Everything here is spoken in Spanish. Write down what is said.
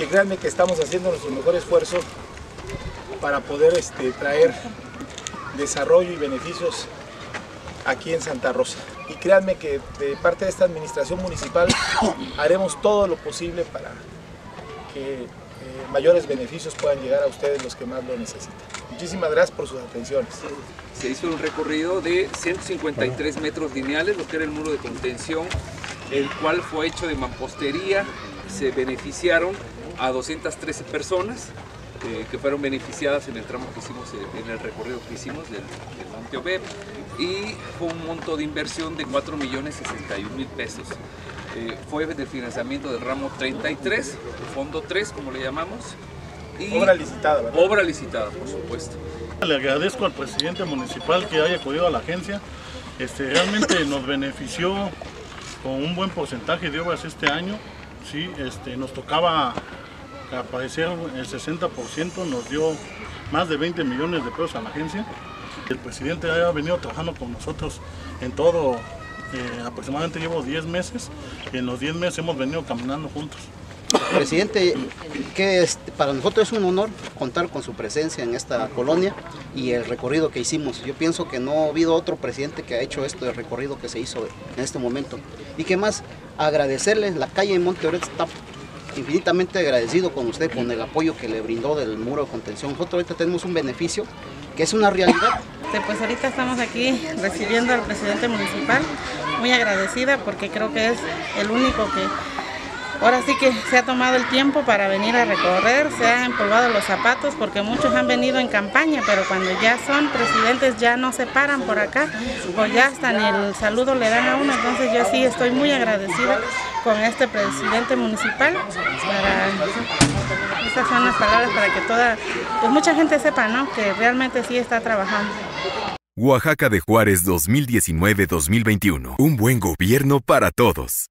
que créanme que estamos haciendo nuestro mejor esfuerzo para poder este, traer desarrollo y beneficios aquí en Santa Rosa. Y créanme que de parte de esta administración municipal haremos todo lo posible para que eh, mayores beneficios puedan llegar a ustedes los que más lo necesitan. Muchísimas gracias por sus atenciones. Se hizo un recorrido de 153 metros lineales, lo que era el muro de contención, el cual fue hecho de mampostería. Se beneficiaron a 213 personas eh, que fueron beneficiadas en el tramo que hicimos, eh, en el recorrido que hicimos del, del Monte Obeb y fue un monto de inversión de 4 millones 61 mil pesos. Eh, fue del financiamiento del ramo 33, fondo 3 como le llamamos. Y Obra licitada, ¿verdad? Obra licitada, por supuesto. Le agradezco al presidente municipal que haya acudido a la agencia. Este, realmente nos benefició con un buen porcentaje de obras este año. Sí, este, nos tocaba aparecer el 60%, nos dio más de 20 millones de pesos a la agencia. El presidente ha venido trabajando con nosotros en todo, eh, aproximadamente llevo 10 meses y en los 10 meses hemos venido caminando juntos. Presidente, que para nosotros es un honor contar con su presencia en esta colonia y el recorrido que hicimos. Yo pienso que no ha habido otro presidente que ha hecho esto, el recorrido que se hizo en este momento. Y que más, agradecerle, la calle de Monte Oret está infinitamente agradecido con usted, con el apoyo que le brindó del muro de contención. Nosotros ahorita tenemos un beneficio que es una realidad. Pues ahorita estamos aquí recibiendo al presidente municipal, muy agradecida porque creo que es el único que ahora sí que se ha tomado el tiempo para venir a recorrer, se han empolvado los zapatos porque muchos han venido en campaña, pero cuando ya son presidentes ya no se paran por acá o ya hasta ni el saludo le dan a uno, entonces yo sí estoy muy agradecida con este presidente municipal para estas son las palabras para que toda pues mucha gente sepa, ¿no? que realmente sí está trabajando. Oaxaca de Juárez 2019-2021. Un buen gobierno para todos.